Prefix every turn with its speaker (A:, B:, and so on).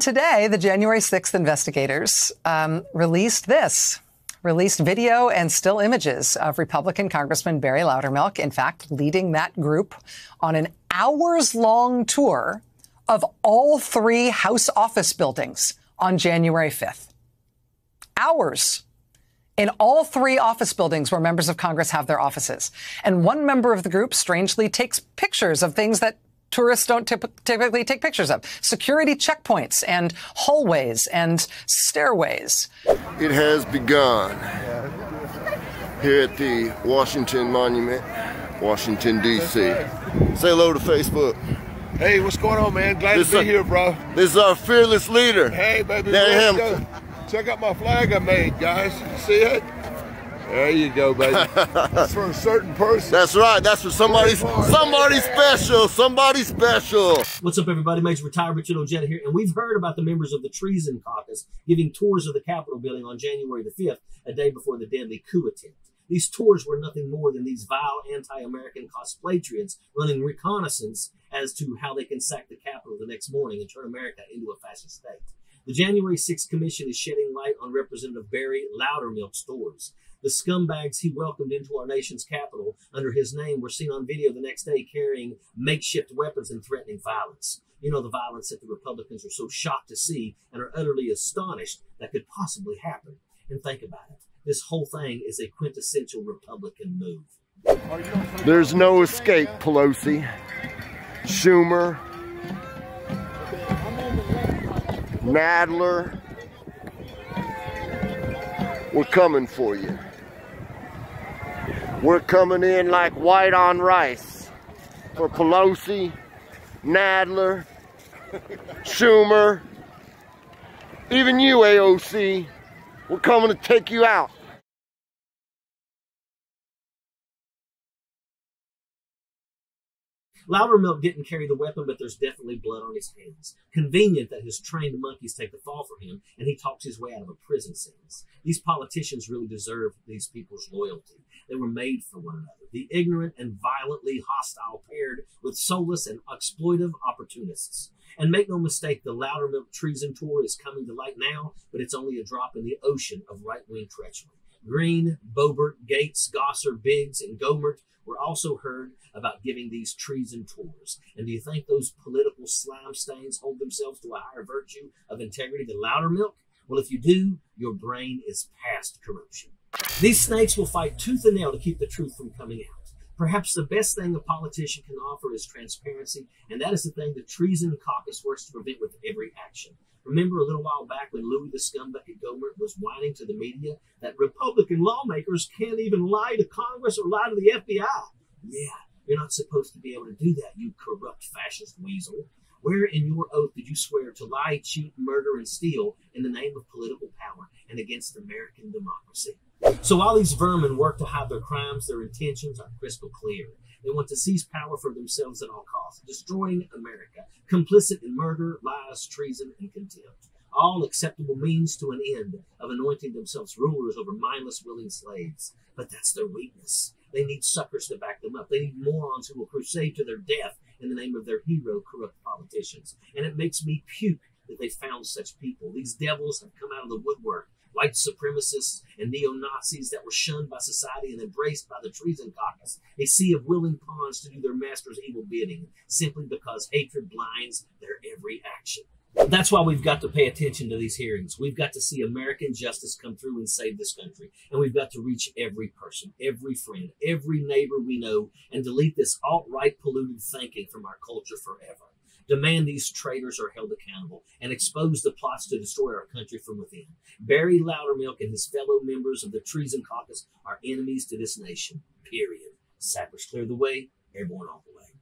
A: Today, the January 6th investigators um, released this released video and still images of Republican Congressman Barry Loudermilk, in fact, leading that group on an hours long tour of all three House office buildings on January 5th. Hours in all three office buildings where members of Congress have their offices. And one member of the group strangely takes pictures of things that tourists don't typically take pictures of security checkpoints and hallways and stairways.
B: It has begun here at the Washington Monument, Washington, D.C. Say hello to Facebook.
C: Hey, what's going on, man? Glad this to be here, bro.
B: This is our fearless leader.
C: Hey, baby. Danny Hamilton. Check out my flag I made, guys. See it? There you go, baby. That's for a certain person.
B: That's right. That's for somebody, somebody special. Somebody special.
D: What's up, everybody? Major Retired Richard Ojeda here, and we've heard about the members of the Treason Caucus giving tours of the Capitol building on January the 5th, a day before the deadly coup attempt. These tours were nothing more than these vile anti-American cosplatrians running reconnaissance as to how they can sack the Capitol the next morning and turn America into a fascist state. The January 6th Commission is shedding light on Representative Barry Loudermilk's tours. The scumbags he welcomed into our nation's capital under his name were seen on video the next day carrying makeshift weapons and threatening violence. You know, the violence that the Republicans are so shocked to see and are utterly astonished that could possibly happen. And think about it. This whole thing is a quintessential Republican move.
B: There's no escape, Pelosi. Schumer. Nadler. We're coming for you. We're coming in like white on rice for Pelosi, Nadler, Schumer, even you, AOC. We're coming to take you out.
D: Loudermilk didn't carry the weapon, but there's definitely blood on his hands. Convenient that his trained monkeys take the fall for him, and he talks his way out of a prison sentence. These politicians really deserve these people's loyalty. They were made for one another. The ignorant and violently hostile paired with soulless and exploitive opportunists. And make no mistake, the Loudermilk treason tour is coming to light now, but it's only a drop in the ocean of right-wing treachery. Greene, Boebert, Gaetz, Gosar, Biggs, and Gohmert were also heard about giving these treason tours. And do you think those political slime stains hold themselves to a higher virtue of integrity than Loudermilk? Well, if you do, your brain is past corruption. These snakes will fight tooth and nail to keep the truth from coming out. Perhaps the best thing a politician can offer is transparency, and that is the thing the Treason Caucus works to prevent with every action. Remember a little while back when Louie the Scumbucket Gohmert was whining to the media that Republican lawmakers can't even lie to Congress or lie to the FBI? Yeah, you're not supposed to be able to do that, you corrupt fascist weasel. Where in your oath did you swear to lie, cheat, murder, and steal in the name of political power and against American democracy? So while these vermin work to hide their crimes, their intentions are crystal clear. They want to seize power for themselves at all costs, destroying America, complicit in murder, lies, treason, and contempt. All acceptable means to an end of anointing themselves rulers over mindless, willing slaves. But that's their weakness. They need suckers to back them up. They need morons who will crusade to their death in the name of their hero, corrupt politicians. And it makes me puke that they found such people. These devils have come out of the woodwork. White supremacists and neo Nazis that were shunned by society and embraced by the Treason Caucus, a sea of willing pawns to do their master's evil bidding, simply because hatred blinds their every action. That's why we've got to pay attention to these hearings. We've got to see American justice come through and save this country. And we've got to reach every person, every friend, every neighbor we know, and delete this alt right polluted thinking from our culture forever. Demand these traitors are held accountable and expose the plots to destroy our country from within. Barry Loudermilk and his fellow members of the Treason Caucus are enemies to this nation. Period. Sappers clear the way, airborne all the way.